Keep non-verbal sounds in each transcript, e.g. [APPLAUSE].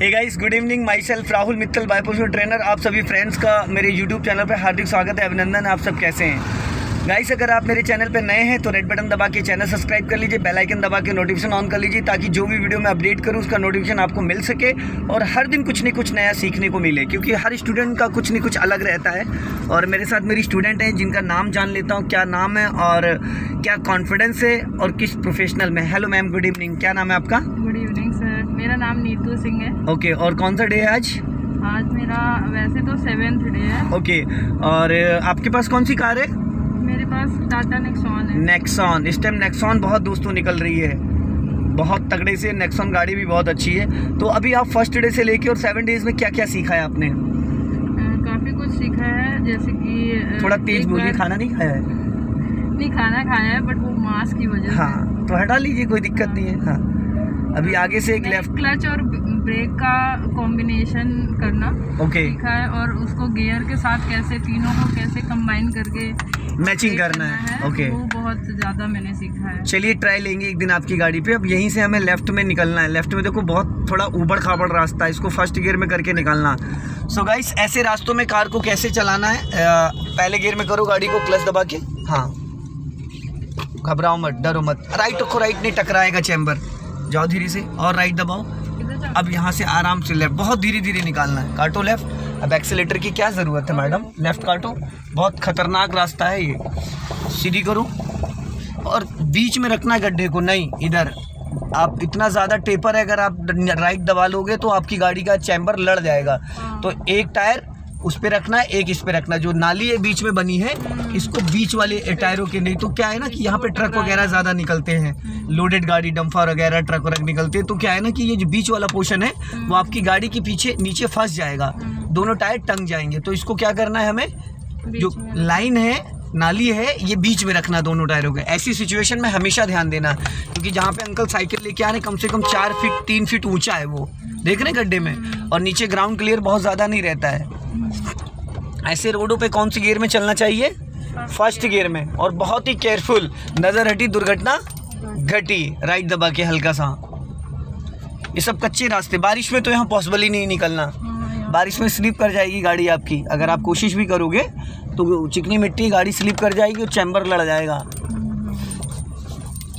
हे। Guys good evening myself Rahul Mittal बायपोस्टर trainer आप सभी friends का मेरे यूट्यूब चैनल पर हार्दिक स्वागत है। अभिनंदन, आप सब कैसे हैं? गाइस अगर आप मेरे चैनल पर नए हैं तो रेड बटन दबा के चैनल सब्सक्राइब कर लीजिए बेल आइकन दबा के नोटिफिकेशन ऑन कर लीजिए ताकि जो भी वीडियो मैं अपडेट करूँ उसका नोटिफिकेशन आपको मिल सके और हर दिन कुछ न कुछ नया सीखने को मिले क्योंकि हर स्टूडेंट का कुछ न कुछ अलग रहता है। और मेरे साथ मेरी स्टूडेंट हैं जिनका नाम जान लेता हूँ क्या नाम है और क्या कॉन्फिडेंस है और किस प्रोफेशनल में। हेलो मैम गुड इवनिंग क्या नाम है आपका? गुड इवनिंग सर मेरा नाम नीतू सिंह है। ओके और कौन सा डे है आज? आज मेरा वैसे तो सेवेंथ डे है। ओके okay, और आपके पास कौन सी कार है? मेरे पास टाटा नेक्सॉन है। नेक्सॉन। इस टाइम नेक्सॉन बहुत दोस्तों निकल रही है। बहुत तगड़े से नेक्सॉन गाड़ी भी बहुत अच्छी है। तो अभी आप फ़र्स्ट डे से लेके और सेवन डेज़ में क्या क्या सीखा है आपने? काफ़ी कुछ सीखा है जैसे कि थोड़ा तेज बोलिए खाना नहीं खाया है? नहीं खाना खाया है बट वो मास्क की वजह से। हाँ तो हटा लीजिए कोई दिक्कत नहीं है। हाँ। अभी आगे से एक लेफ़्ट क्लच और ब्रेक का कॉम्बिनेशन करना ओके सीखा है और उसको गियर के साथ कैसे तीनों को कैसे कंबाइन करके मैचिंग करना है। ओके वो बहुत ज़्यादा मैंने सीखा है। चलिए ट्राई लेंगे एक दिन आपकी गाड़ी पे। अब यहीं से हमें लेफ़्ट में निकलना है। लेफ़्ट में देखो बहुत थोड़ा उबड़ खाबड़ रास्ता है। इसको फ़र्स्ट गियर में करके निकालना। सो so गाइस ऐसे रास्तों में कार को कैसे चलाना है? पहले गियर में करो गाड़ी को क्लच दबा के। हाँ। घबराओ मत डरो मत। राइट रखो राइट नहीं टकराएगा चैम्बर जाओ धीरे से और राइट दबाओ। अब यहाँ से आराम से लेफ़्ट बहुत धीरे धीरे निकालना है। काटो लेफ़्ट अब एक्सीलेटर की क्या ज़रूरत है मैडम लेफ़्ट काटो। बहुत खतरनाक रास्ता है ये। सीधी करो। और बीच में रखना गड्ढे को नहीं इधर। आप इतना ज़्यादा टेपर है अगर आप राइट दबा लोगे तो आपकी गाड़ी का चैम्बर लड़ जाएगा। हाँ। तो एक टायर उस पर रखना है एक इस पे रखना। जो नाली है बीच में बनी है इसको बीच वाले टायरों के नहीं। तो क्या है ना कि यहाँ पे ट्रक वगैरह ज़्यादा निकलते हैं। लोडेड गाड़ी डम्फर वगैरह ट्रक वगैरह निकलते हैं। तो क्या है ना कि ये जो बीच वाला पोर्शन है वो आपकी गाड़ी के पीछे नीचे फंस जाएगा। दोनों टायर टंग जाएँगे। तो इसको क्या करना है हमें? जो लाइन है नाली है ये बीच में रखना दोनों टायरों के। ऐसी सिचुएशन में हमेशा ध्यान देना। क्योंकि जहाँ पे अंकल साइकिल लेके आ रहे कम से कम चार फीट तीन फीट ऊँचा है वो। देख रहे गड्ढे में? और नीचे ग्राउंड क्लियर बहुत ज़्यादा नहीं रहता है। ऐसे रोडों पे कौन सी गियर में चलना चाहिए? फ़र्स्ट गियर में। और बहुत ही केयरफुल नज़र हटी दुर्घटना घटी राइट दबा के हल्का सा। ये सब कच्चे रास्ते। बारिश में तो यहाँ पॉसिबल ही नहीं निकलना। बारिश में स्लिप कर जाएगी गाड़ी आपकी। अगर आप कोशिश भी करोगे तो चिकनी मिट्टी गाड़ी स्लिप कर जाएगी और चैम्बर लड़ जाएगा।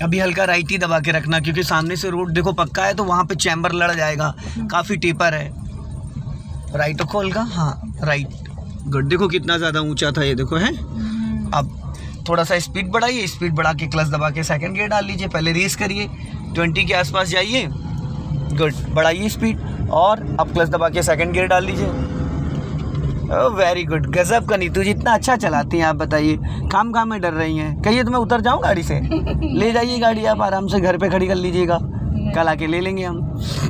अभी हल्का राइट ही दबा के रखना, क्योंकि सामने से रोड देखो पक्का है तो वहाँ पे चैम्बर लड़ जाएगा। काफ़ी टेपर है। राइट रखो हल्का। हाँ। राइट गुड देखो कितना ज़्यादा ऊँचा था ये देखो है? हम्म, अब थोड़ा सा स्पीड बढ़ाइए स्पीड बढ़ा के क्लच दबा के सेकंड गियर डाल लीजिए पहले रेस करिए ट्वेंटी के आसपास जाइए। गुड बढ़ाइए स्पीड और अब क्लच दबा के सेकंड गियर डाल लीजिए। वेरी गुड गजब का नीतू जी इतना अच्छा चलाती हैं आप बताइए। काम काम में डर रही हैं। कहिए तो मैं उतर जाऊँ गाड़ी से? [LAUGHS] ले जाइए गाड़ी आप आराम से घर पे खड़ी कर लीजिएगा। कल आके ले लेंगे हम।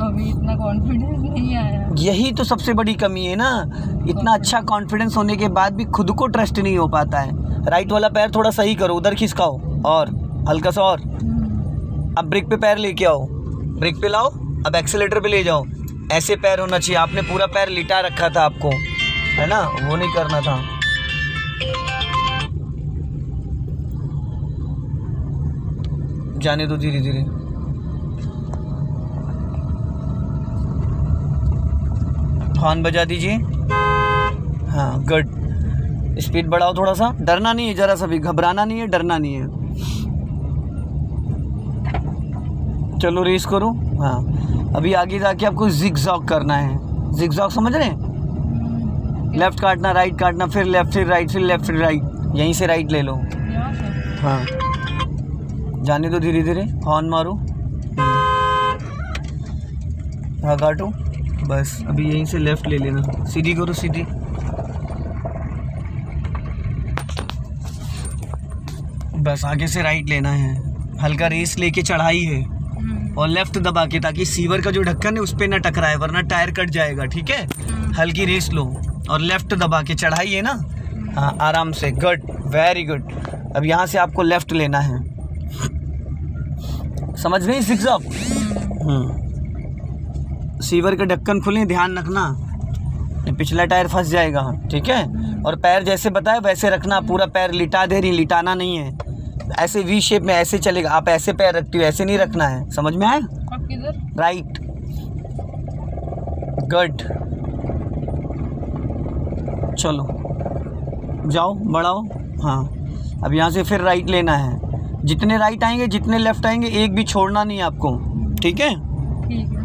अभी इतना कॉन्फिडेंस नहीं आया। यही तो सबसे बड़ी कमी है ना। इतना अच्छा कॉन्फिडेंस होने के बाद भी खुद को ट्रस्ट नहीं हो पाता है। राइट वाला पैर थोड़ा सही करो उधर खिसकाओ और हल्का सा और। अब ब्रेक पे पैर लेके आओ। ब्रेक पे लाओ अब एक्सीलेटर पे ले जाओ। ऐसे पैर होना चाहिए। आपने पूरा पैर लिटा रखा था आपको है ना? वो नहीं करना था। जाने दो धीरे धीरे हॉर्न बजा दीजिए। हाँ गुड स्पीड बढ़ाओ थोड़ा सा डरना नहीं है जरा सा भी, घबराना नहीं है, डरना नहीं है। चलो रेस करो। हाँ अभी आगे जाके आपको जिग करना है। जिग समझ रहे हैं? लेफ़्ट काटना राइट काटना, फिर लेफ़्ट फिर राइट फिर लेफ़्ट फिर राइट यहीं से राइट ले लो। हाँ। जाने दो धीरे धीरे हॉर्न मारो हाँ काटो। बस अभी यहीं से लेफ़्ट ले लेना। सीधी करो सीधी। बस आगे से राइट लेना है। हल्का रेस लेके चढ़ाई है। हम्म, और लेफ़्ट दबा के ताकि सीवर का जो ढक्कन है उस पर ना टकराए वरना टायर कट जाएगा ठीक है? हम्म, हल्की रेस लो। और लेफ़्ट दबा के चढ़ाई है ना? हाँ आराम से। गुड वेरी गुड अब यहाँ से आपको लेफ़्ट लेना है। समझ गई सिक्स अप सीवर के ढक्कन खुले ध्यान रखना। पिछला टायर फंस जाएगा ठीक है? और पैर जैसे बताए वैसे रखना पूरा पैर लिटा दे रही लिटाना नहीं है। ऐसे वी शेप में ऐसे चलेगा आप ऐसे पैर रखती हो ऐसे नहीं रखना है। समझ में आए राइट गुड चलो। जाओ बढ़ाओ। हाँ। अब यहाँ से फिर राइट लेना है। जितने राइट आएँगे जितने लेफ़्ट आएँगे एक भी छोड़ना नहीं है आपको। ठीक है? ठीक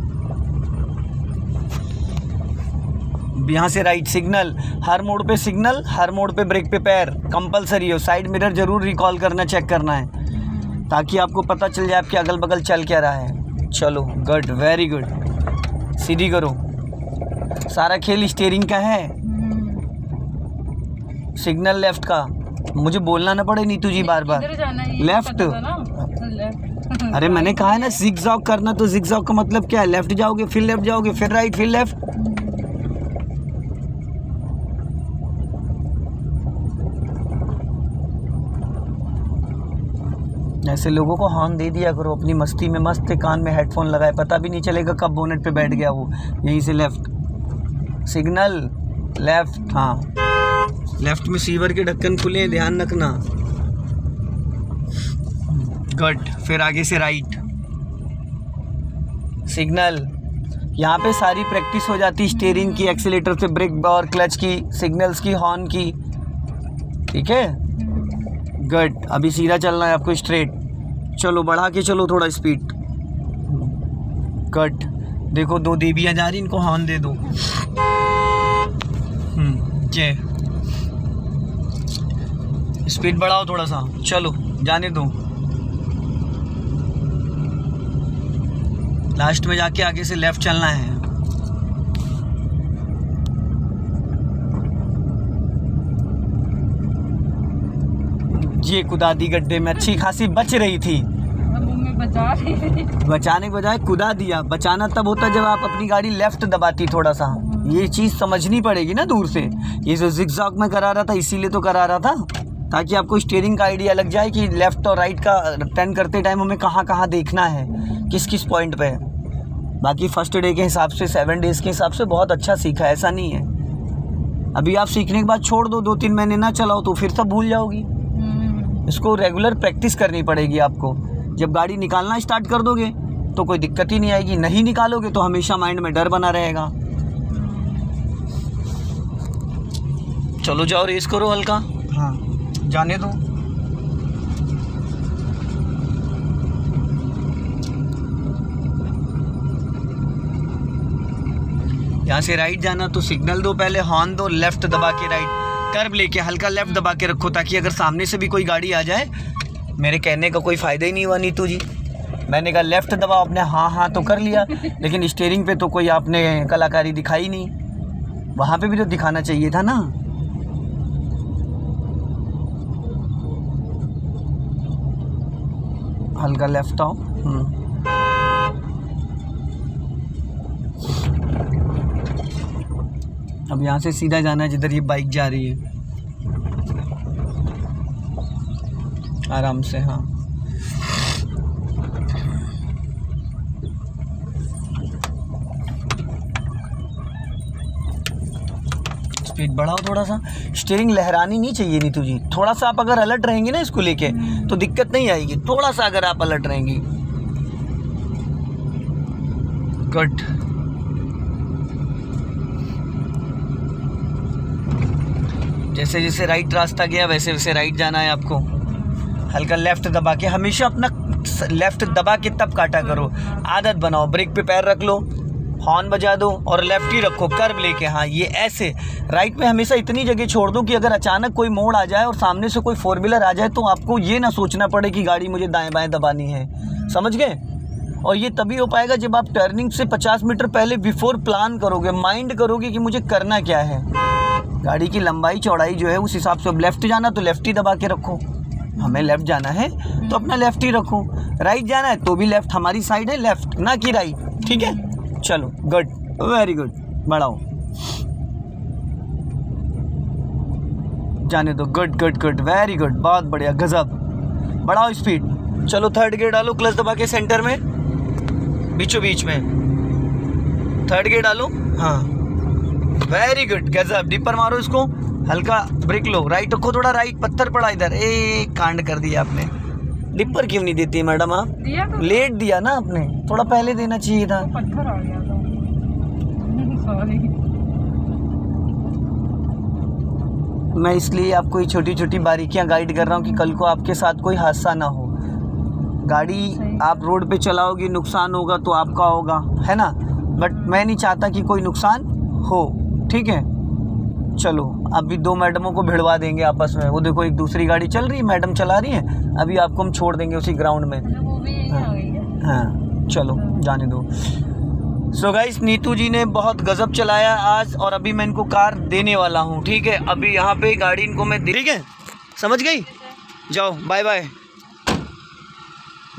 यहाँ से राइट सिग्नल हर मोड़ पे सिग्नल हर मोड़ पे ब्रेक पे पैर कंपलसरी हो। साइड मिरर ज़रूर रिकॉल करना चेक करना है ताकि आपको पता चल जाए आपके अगल बगल चल क्या रहा है। चलो गुड वेरी गुड सीधी करो। सारा खेल स्टेयरिंग का है। सिग्नल लेफ़्ट का। मुझे बोलना ना पड़े नीतू जी बार बार लेफ़्ट अरे मैंने कहा है ना [LAUGHS] जिग करना तो जॉग का मतलब क्या है? लेफ़्ट जाओगे फिर लेफ़्ट जाओगे फिर राइट फिर लेफ़्ट ऐसे लोगों को हॉर्न दे दिया करो, अपनी मस्ती में मस्त कान में हेडफोन लगाए, पता भी नहीं चलेगा कब बोनेट पे बैठ गया वो। यहीं से लेफ़्ट। सिग्नल, लेफ़्ट हाँ। लेफ़्ट में सीवर के ढक्कन खुले ध्यान रखना। गुड फिर आगे से राइट। सिग्नल। यहाँ पे सारी प्रैक्टिस हो जाती, स्टेयरिंग की एक्सीटर से ब्रेक, और क्लच की, सिग्नल्स की, हॉर्न की। ठीक है? गुड अभी सीधा चलना है आपको स्ट्रेट चलो बढ़ा के चलो थोड़ा स्पीड गुड देखो दो देवियाँ जा रही इनको हॉर्न दे दो. हम्म, ये स्पीड बढ़ाओ थोड़ा सा. चलो जाने दो. लास्ट में जाके आगे से लेफ़्ट चलना है. ये कुदा दी गड्ढे में अच्छी खासी बच रही थी। बचा बचाने के बजाय कुदा दिया। बचाना तब होता जब आप अपनी गाड़ी लेफ़्ट दबाती थोड़ा सा ये चीज़ समझनी पड़ेगी ना दूर से। ये जो जिगजॉग में करा रहा था, इसीलिए तो करा रहा था। ताकि आपको स्टेयरिंग का आइडिया लग जाए कि लेफ़्ट और राइट का टर्न करते टाइम हमें कहाँ कहाँ देखना है किस किस पॉइंट पे। बाकी फ़र्स्ट डे के हिसाब से सेवन डेज़ के हिसाब से बहुत अच्छा सीखा, ऐसा नहीं है। अभी आप सीखने के बाद छोड़ दो दो तीन महीने ना चलाओ तो फिर सब भूल जाओगी। इसको रेगुलर प्रैक्टिस करनी पड़ेगी आपको। जब गाड़ी निकालना स्टार्ट कर दोगे तो कोई दिक्कत ही नहीं आएगी। नहीं निकालोगे तो हमेशा माइंड में डर बना रहेगा। चलो जाओ रेस करो हल्का। हाँ। जाने दो। यहाँ से राइट जाना तो सिग्नल दो पहले हॉर्न दो लेफ़्ट दबा के राइट कर्व लेके हल्का लेफ़्ट दबा के रखो ताकि अगर सामने से भी कोई गाड़ी आ जाए, मेरे कहने का कोई फ़ायदा ही नहीं हुआ नीतू जी। मैंने कहा लेफ़्ट दबाओ, आपने हाँ हाँ तो कर लिया, लेकिन स्टेयरिंग पे तो कोई आपने कलाकारी दिखाई नहीं। वहाँ पे भी तो दिखाना चाहिए था ना? हल्का लेफ़्ट आओ। अब यहाँ से सीधा जाना है, जिधर ये बाइक जा रही है। आराम से हाँ। स्पीड बढ़ाओ थोड़ा सा स्टीयरिंग लहरानी नहीं चाहिए नीतू जी। थोड़ा सा आप अगर अलर्ट रहेंगे ना इसको लेके तो दिक्कत नहीं आएगी। थोड़ा सा अगर आप अलर्ट रहेंगी। गुड जैसे जैसे राइट रास्ता गया, वैसे वैसे राइट जाना है आपको। हल्का लेफ़्ट दबा के, हमेशा अपना लेफ़्ट दबा के तब काटा करो। आदत बनाओ ब्रेक पे पैर रख लो हॉर्न बजा दो और लेफ़्ट ही रखो कर्व लेके। हाँ ये ऐसे। राइट में हमेशा इतनी जगह छोड़ दो कि अगर अचानक कोई मोड़ आ जाए और सामने से कोई फोर व्हीलर आ जाए तो आपको ये ना सोचना पड़े कि गाड़ी मुझे दाएँ बाएँ दबानी है। समझ गए? और ये तभी हो पाएगा जब आप टर्निंग से 50 मीटर पहले बिफोर प्लान करोगे माइंड करोगे कि मुझे करना क्या है। गाड़ी की लंबाई, चौड़ाई जो है, उस हिसाब से। अब लेफ़्ट जाना तो लेफ़्ट ही दबा के रखो। हमें लेफ़्ट जाना है तो अपना लेफ़्ट ही रखो। राइट जाना है तो भी लेफ़्ट हमारी साइड है लेफ़्ट ना कि राइट ठीक है? चलो गुड वेरी गुड बढ़ाओ। जाने दो। Good good good very good बहुत बढ़िया, गजब। बढ़ाओ स्पीड चलो थर्ड गियर डालो क्लच दबा के सेंटर में। बीचों बीच में। थर्ड गियर डालो। हाँ। वेरी गुड गजब डिपर मारो इसको। हल्का ब्रेक लो। राइट रखो थोड़ा राइट पत्थर पड़ा इधर। ए कांड कर दिया आपने। डिपर क्यों नहीं देती मैडम आप? दिया तो। लेट दिया ना आपने। थोड़ा पहले देना चाहिए था। पत्थर आ गया था। मैं इसलिए आपको ये छोटी छोटी बारीकियाँ गाइड कर रहा हूँ कि कल को आपके साथ कोई हादसा ना हो। गाड़ी आप रोड पे चलाओगी नुकसान होगा तो आपका होगा। है ना? बट मैं नहीं चाहता कि कोई नुकसान हो। ठीक है? चलो अभी दो मैडमों को भिड़वा देंगे आपस में। वो देखो एक दूसरी गाड़ी चल रही है मैडम चला रही है। अभी आपको हम छोड़ देंगे उसी ग्राउंड में। गई है। हाँ चलो जाने दो। सो गाइस नीतू जी ने बहुत गजब चलाया आज और अभी मैं इनको कार देने वाला हूँ ठीक है? अभी यहाँ पे गाड़ी इनको मैं ठीक है? समझ गई? जाओ बाय बाय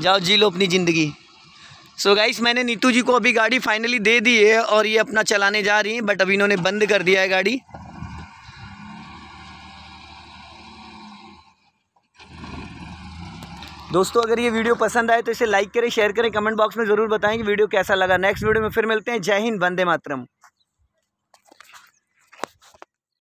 जाओ जी लो अपनी ज़िंदगी। सो so गाइस मैंने नीतू जी को अभी गाड़ी फाइनली दे दी है और ये अपना चलाने जा रही हैं बट अभी इन्होंने बंद कर दिया है गाड़ी। दोस्तों, अगर ये वीडियो पसंद आए तो इसे लाइक करें शेयर करें कमेंट बॉक्स में ज़रूर बताएँ कि वीडियो कैसा लगा। नेक्स्ट वीडियो में फिर मिलते हैं। जय हिंद, वंदे मातरम।